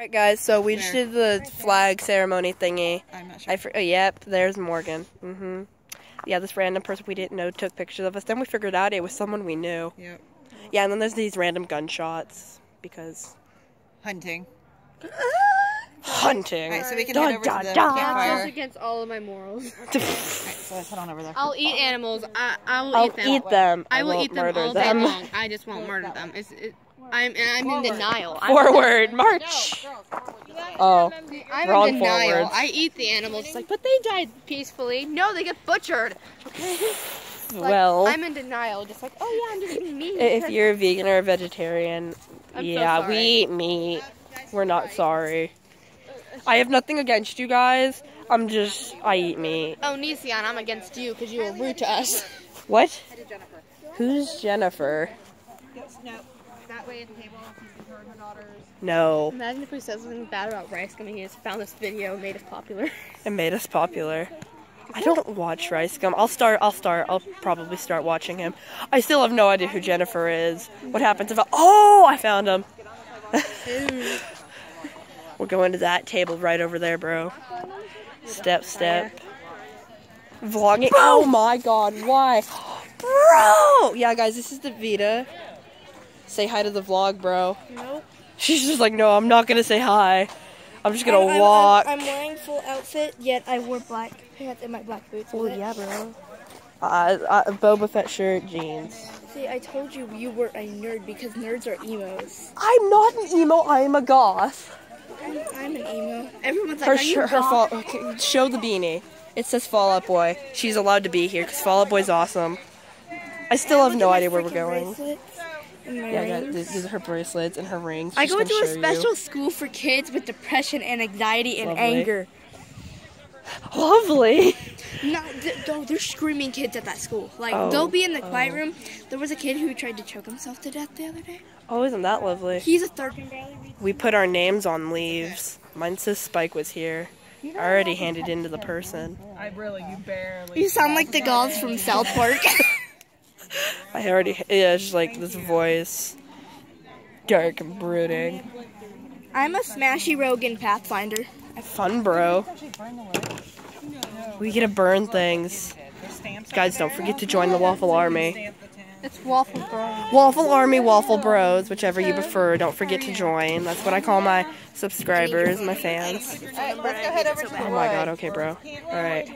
Alright guys, so we just did the flag ceremony thingy. I'm not sure. I oh, yep, there's Morgan. Mm-hmm. Yeah, this random person we didn't know took pictures of us. Then we figured out it was someone we knew. Yep. Yeah, and then there's these random gunshots because Hunting. hunting. Alright, so we can Dun, head over dun, to the dun. That goes against all of my morals. Alright, so let's head on over there. I'll eat animals. I, I will I'll eat them. eat them. I will won't eat them murder all them. long. I just won't murder them. It's, it, I'm I'm in denial. I'm, Forward, march. Oh. oh, I'm Wrong in denial. forwards. I eat the animals. It's like, but they died peacefully. No, they get butchered. Like, well, I'm in denial. Just like, oh yeah, I'm just eating meat. if you're a vegan or a vegetarian, I'm so yeah, we eat meat. We're not sorry. I have nothing against you guys. I'm just, I eat meat. Oh, Nisian, I'm against you because you were rude to us. What? Who's Jennifer? No, that way at the table, her her daughters. No, Imagine if we said something bad about Rice coming here, found this video, and made us popular. it made us popular. I don't watch Rice Gum. I'll start. I'll start. I'll probably start watching him. I still have no idea who Jennifer is. What happens if I? Oh, I found him. We're going to that table right over there, bro. Step, step. Vlogging. Oh my god, why? Bro! Yeah, guys, this is the Vita. Say hi to the vlog, bro. Nope. She's just like, no, I'm not gonna say hi. I'm just gonna I'm- walk. I'm, I'm wearing full outfit, yet I wore black pants and my black boots. Oh yeah, bro. Uh, uh, Boba Fett shirt, jeans. See, I told you you were a nerd because nerds are emos. I'm not an emo. I'm a goth. I'm, an emo. Everyone's like, Her are her goth?" fall. Okay, show the beanie. It says Fall Out Boy. She's allowed to be here because Fall Out Boy's awesome. I still have no idea where we're going. bracelets and my Yeah, got these, are her bracelets and her rings. I go gonna a show you. special school for kids with depression and anxiety and Lovely. anger. Lovely. Not, th- no, they're screaming kids at that school. Like Oh, they'll be in the oh. quiet oh. room. There was a kid who tried to choke himself to death the other day. Oh, isn't that lovely? He's a third. We put our names on leaves. Mine says Spike was here. I already handed in to the person. I really, you barely. You sound like the gods from South Park. I already, yeah, it's just like this voice. Dark and brooding. I'm a Smashy Rogan Pathfinder. Fun, bro. We get to burn things. Guys, don't forget to join the Waffle Army. It's waffle bro. Waffle Army, Waffle Bros, whichever you prefer. Don't forget to join. That's what I call my subscribers, my fans. Alright, let's go head over to oh the Oh my god, okay, bro. Alright.